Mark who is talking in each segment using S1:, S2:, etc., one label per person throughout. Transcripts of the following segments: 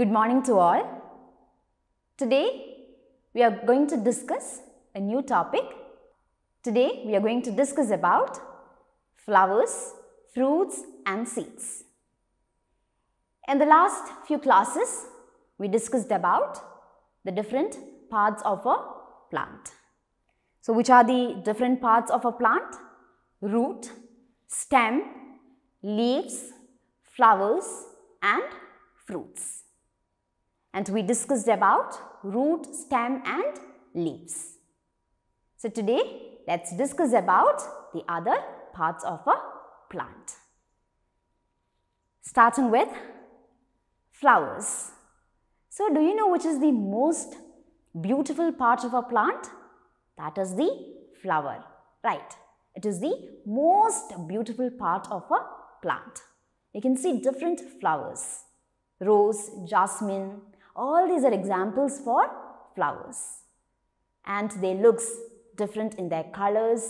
S1: Good morning to all. Today we are going to discuss a new topic. Today we are going to discuss about flowers, fruits and seeds. In the last few classes we discussed about the different parts of a plant. So which are the different parts of a plant? Root, stem, leaves, flowers and fruits. And we discussed about root, stem and leaves. So today let's discuss about the other parts of a plant. Starting with flowers. So do you know which is the most beautiful part of a plant? That is the flower. Right. It is the most beautiful part of a plant. You can see different flowers. Rose, jasmine, all these are examples for flowers. And they looks different in their colors,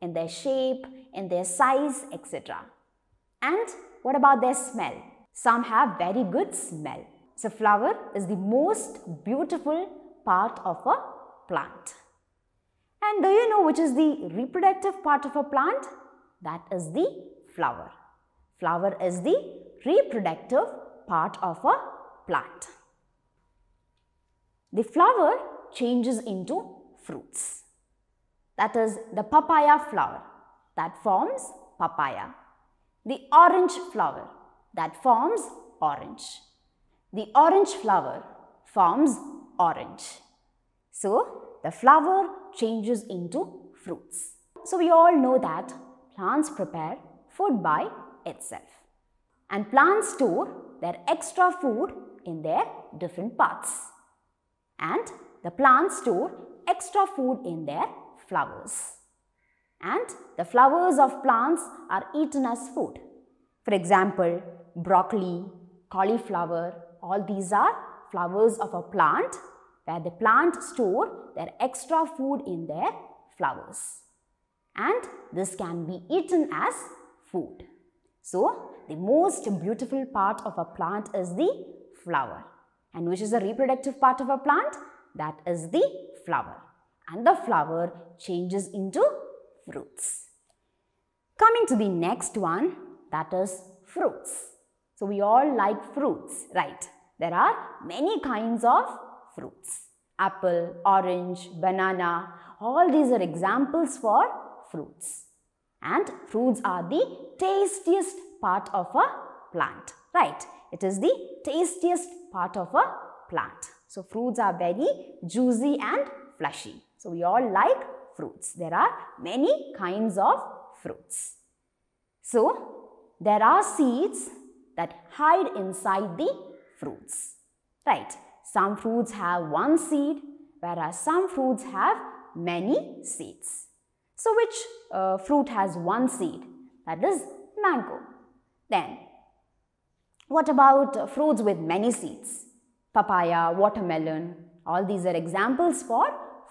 S1: in their shape, in their size, etc. And what about their smell? Some have very good smell. So flower is the most beautiful part of a plant. And do you know which is the reproductive part of a plant? That is the flower. Flower is the reproductive part of a plant. The flower changes into fruits. That is the papaya flower that forms papaya. The orange flower that forms orange. The orange flower forms orange. So, the flower changes into fruits. So, we all know that plants prepare food by itself. And plants store their extra food in their different parts. And the plants store extra food in their flowers. And the flowers of plants are eaten as food. For example, broccoli, cauliflower, all these are flowers of a plant where the plant store their extra food in their flowers. And this can be eaten as food. So, the most beautiful part of a plant is the flower. And which is the reproductive part of a plant? That is the flower. And the flower changes into fruits. Coming to the next one, that is fruits. So, we all like fruits, right? There are many kinds of fruits. Apple, orange, banana, all these are examples for fruits. And fruits are the tastiest part of a plant, right? It is the tastiest part of a plant. So, fruits are very juicy and fleshy. So, we all like fruits. There are many kinds of fruits. So, there are seeds that hide inside the fruits, right? Some fruits have one seed, whereas some fruits have many seeds. So, which uh, fruit has one seed? That is mango. Then, what about fruits with many seeds? Papaya, watermelon, all these are examples for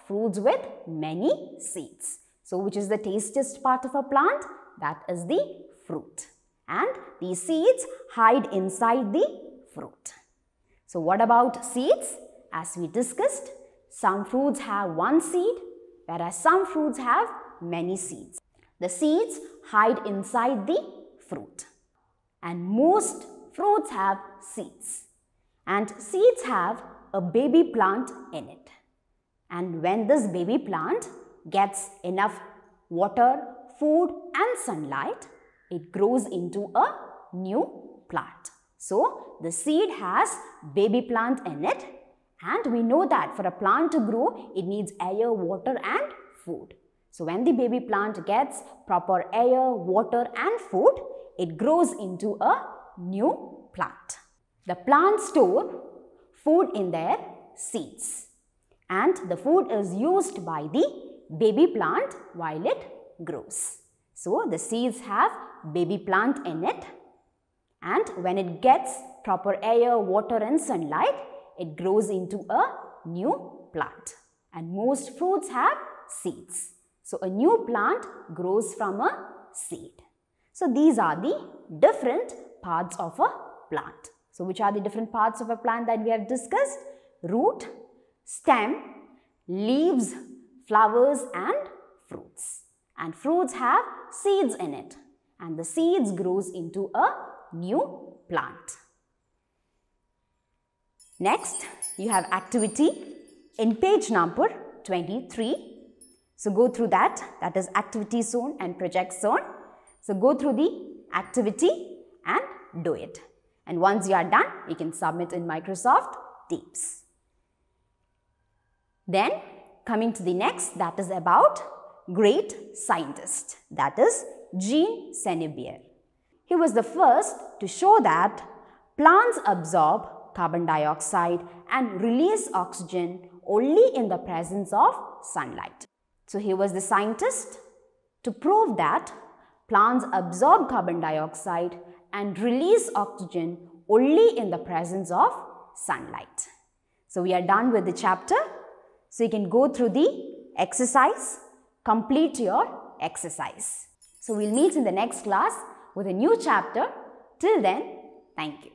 S1: fruits with many seeds. So, which is the tastiest part of a plant? That is the fruit. And these seeds hide inside the fruit. So, what about seeds? As we discussed, some fruits have one seed, whereas some fruits have many seeds. The seeds hide inside the fruit. And most fruits have seeds. And seeds have a baby plant in it. And when this baby plant gets enough water, food and sunlight, it grows into a new plant. So, the seed has baby plant in it and we know that for a plant to grow, it needs air, water and food. So, when the baby plant gets proper air, water and food, it grows into a new plant. The plant store food in their seeds and the food is used by the baby plant while it grows. So, the seeds have baby plant in it and when it gets proper air, water and sunlight, it grows into a new plant. And most fruits have seeds. So, a new plant grows from a seed. So, these are the different parts of a plant. So which are the different parts of a plant that we have discussed? Root, stem, leaves, flowers and fruits. And fruits have seeds in it and the seeds grows into a new plant. Next, you have activity in page number 23. So go through that, that is activity zone and project zone. So go through the activity and do it. And once you are done, you can submit in Microsoft Teams. Then coming to the next, that is about great scientist, that is Jean Senebier. He was the first to show that plants absorb carbon dioxide and release oxygen only in the presence of sunlight. So he was the scientist to prove that plants absorb carbon dioxide and release oxygen only in the presence of sunlight. So we are done with the chapter. So you can go through the exercise, complete your exercise. So we'll meet in the next class with a new chapter. Till then, thank you.